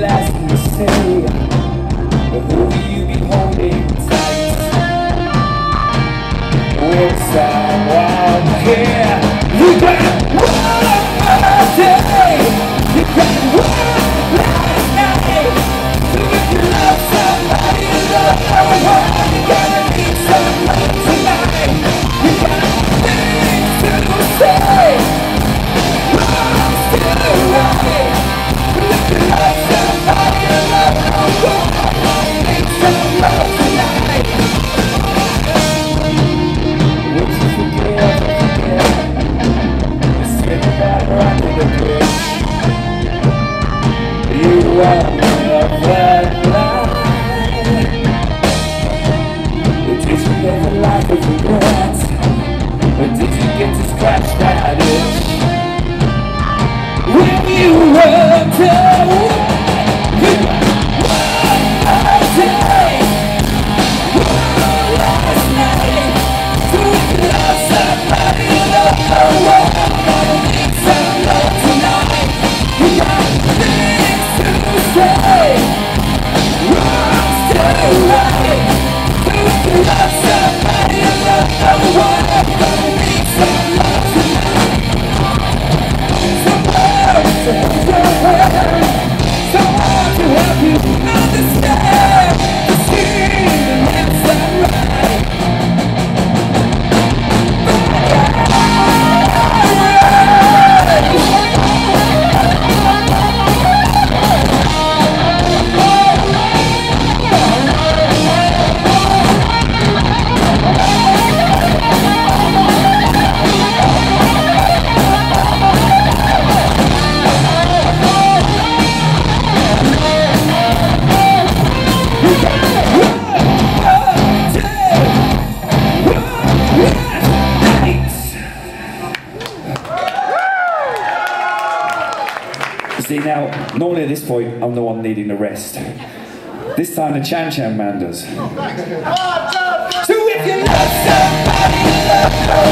last mistake But you be holding tight? Stay now, normally at this point, I'm the one needing the rest. This time the Chan Chan man does. Oh, oh, so if you love somebody, love